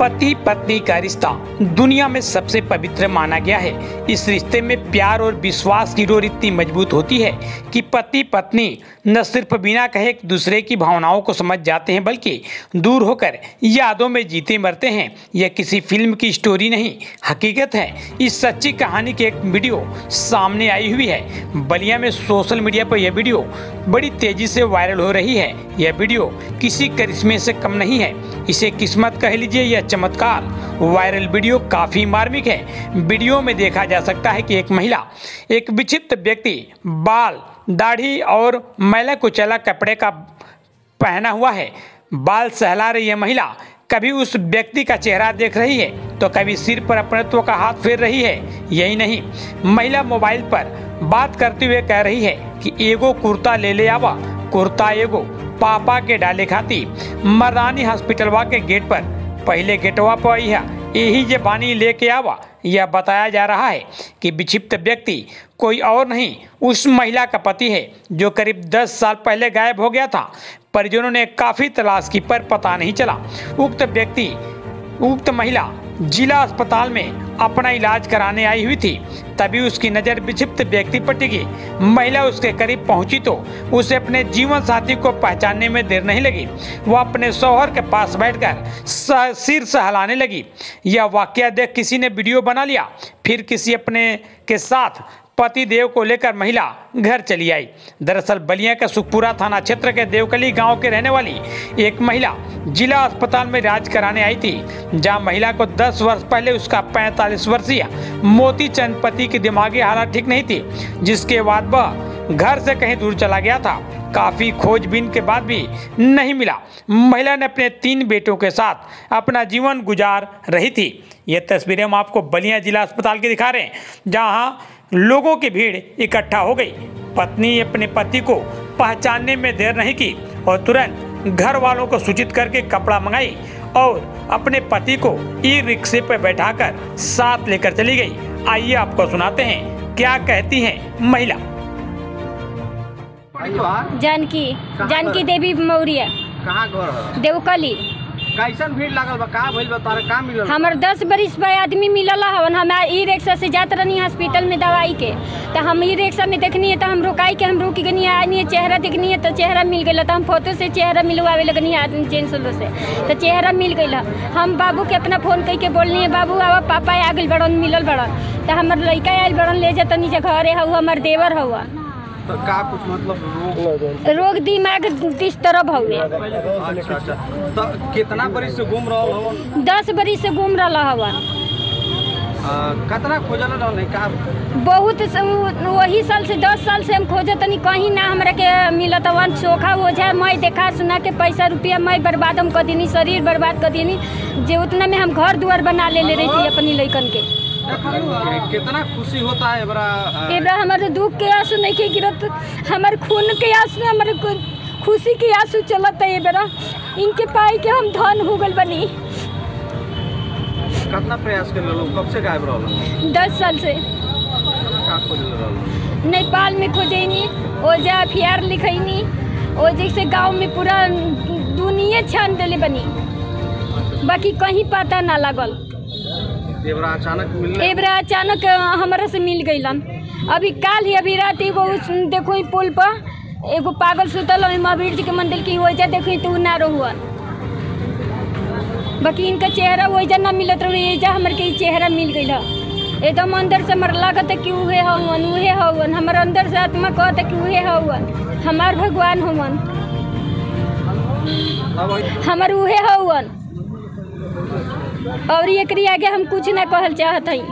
पति पत्नी का रिश्ता दुनिया में सबसे पवित्र माना गया है। इस रिश्ते में प्यार और विश्वास की डोर इतनी मज़बूत होती है कि पति पत्नी न सिर्फ़ बिना कहे एक दूसरे की भावनाओं को समझ जाते हैं, बल्कि दूर होकर यादों में जीते मरते हैं। यह किसी फ़िल्म की स्टोरी नहीं, हकीकत है। इस सच्ची कहानी की एक वीडियो सामने आई हुई है। बलिया में सोशल मीडिया पर यह वीडियो बड़ी तेज़ी से वायरल हो रही है। यह वीडियो किसी करिश्मे से कम नहीं है। इसे किस्मत कह लीजिए या चमत्कार। वायरल वीडियो काफ़ी मार्मिक है। वीडियो में देखा जा सकता है कि एक महिला, एक विचित्र व्यक्ति, बाल, दाढ़ी और मैला कुचैला कपड़े का पहना हुआ है। बाल सहला रही है महिला। कभी उस व्यक्ति का चेहरा देख रही है तो कभी सिर पर अपनत्व का हाथ फेर रही है। यही नहीं, महिला मोबाइल पर बात करते हुए कह रही है कि एगो कुर्ता ले ले आवा। कुर्ता एगो पापा के डाले खाती। मर्दानी हॉस्पिटलवा के गेट पर पहले गेटवा पर आई है। यही जे बानी लेके आवा। यह बताया जा रहा है कि विक्षिप्त व्यक्ति कोई और नहीं, उस महिला का पति है, जो करीब 10 साल पहले गायब हो गया था, परिजनों ने काफ़ी तलाश की पर पता नहीं चला। उक्त व्यक्ति, उक्त महिला जिला अस्पताल में अपना इलाज कराने आई हुई थी। तभी उसकी नज़र विक्षिप्त व्यक्ति पर टिकी। महिला उसके करीब पहुँची तो उसे अपने जीवन साथी को पहचानने में देर नहीं लगी। वह अपने शोहर के पास बैठकर सिर सहलाने लगी। यह वाक्य देख किसी ने वीडियो बना लिया। फिर किसी अपने के साथ पति देव को लेकर महिला घर चली आई। दरअसल बलिया के सुखपुरा थाना क्षेत्र के देवकली गाँव के रहने वाली एक महिला जिला अस्पताल में इलाज कराने आई थी, जहाँ महिला को 10 वर्ष पहले उसका 45 वर्षीय मोती चंद पति की दिमागी हालत ठीक नहीं थी, जिसके बाद वह घर से कहीं दूर चला गया था। काफ़ी खोजबीन के बाद भी नहीं मिला। महिला ने अपने तीन बेटों के साथ अपना जीवन गुजार रही थी। ये तस्वीरें हम आपको बलिया जिला अस्पताल की दिखा रहे हैं, जहाँ लोगों की भीड़ इकट्ठा हो गई। पत्नी अपने पति को पहचानने में देर नहीं की और तुरंत घर वालों को सूचित करके कपड़ा मंगाई और अपने पति को ई रिक्शे पर बैठाकर साथ लेकर चली गई। आइए आपको सुनाते हैं, क्या कहती हैं महिला। जानकी जानकी देवी मौर्य कहाँ घर? देवकली। कैसन भीड़ लागल बा? का भइल बा? तारा का मिलल हमर दस बरिस पे आदमी मिलल हवन। हम ई रिक्शा से जात रहनी हॉस्पिटल में दवाई के। तो हम ई रिक्शा में देखनी है तो हम रुकाई के हम रुक गनी आनी है चेहरा देखनी है तो चेहरा मिल गई तो हम फ़ोटो से चेहरा मिलवावे लगनी आदमी जेंट्स लोग से। तो चेहरा मिल गई हम बाबू के अपना फ़ोन कई के बोलनी है बाबू आवा पापा आ गई बड़न मिलल बड़न। तो हमर लड़का आयल बड़न ले जातनी जे घरे हऊ हमर देवर हवा तो का कुछ मतलब रोग? रोग दिमाग किस तरफ़ हउए अच्छा अच्छा। तो कितना बरिस से घूम रहल हो? दस बरिस से घूम रहा हवन कितना खोजल का बहुत वही साल से दस साल से हम खोजत तनी कहीं ना हमरा के मिलत। वन सोखा हो जाए मैं देखा सुना के पैसा रुपया मैं बर्बाद हम कर दीनी शरीर बर्बाद कर दीनी। जे उतना में हम घर दुआर बना ले ले रही थी अपनी लइकन के। कितना खुशी होता है बड़ा एबरा हमारे दुख के आँसू नहीं के गिरत हमारे खून के आँसू हमारे खुशी के आँसू चलत है एबरा। इनके पाई के हम धन हो गल बनी। कितना प्रयास कर लो कब से गायब रहल? दस साल से। नेपाल में खोजैनी ओजा अफियार लिखैनी ओजे से गाँव में पूरा दुनिया छान देले बनी। बाकी कहीं पता ना लगल। देवरा अचानक मिलने एबरा अचानक हमरा से मिल गईलन अभी काल ही अभी रात एगो देखो पुल पर एगो पागल सुतल है महावीर जी के मंदिर की वजह देखो तू ना रहुअन बाकी इनका चेहरा वजह ना मिलत रहे एजा हमर के चेहरा मिल गईल एकदम अंदर से हमर लागत कि उहे हवन उहे हवन हमर अंदर से आत्मा कहत कि उहे हवन हमार भगवान हवन हमर उहे हवन और एकरी आगे हम कुछ ना कहल चाहत हई।